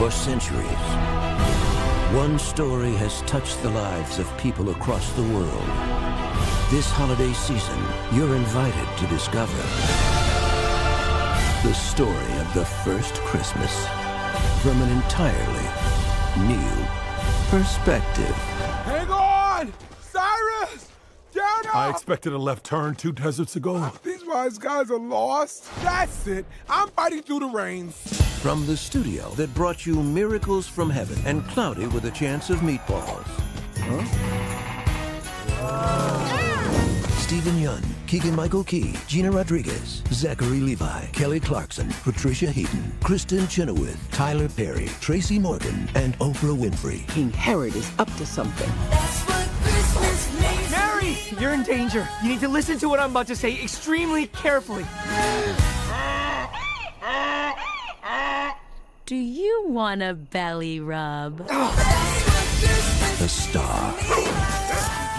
For centuries, one story has touched the lives of people across the world. This holiday season, you're invited to discover the story of the first Christmas from an entirely new perspective. Hang on! Cyrus! Down I expected a left turn two deserts ago. These wise guys are lost. That's it. I'm fighting through the rains. From the studio that brought you Miracles from Heaven and Cloudy with a Chance of Meatballs. Steven Yeun, Keegan Michael Key, Gina Rodriguez, Zachary Levi, Kelly Clarkson, Patricia Heaton, Kristin Chenoweth, Tyler Perry, Tracy Morgan, and Oprah Winfrey. King Herod is up to something. Mary, you're in danger. You need to listen to what I'm about to say extremely carefully. Do you want a belly rub? The star,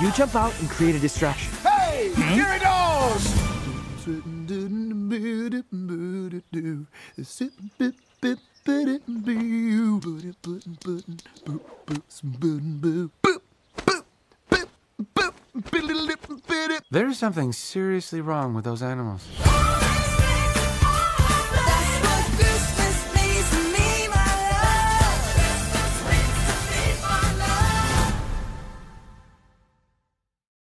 You jump out and create a distraction. Hey! Hmm? Here it goes! There's something seriously wrong with those animals.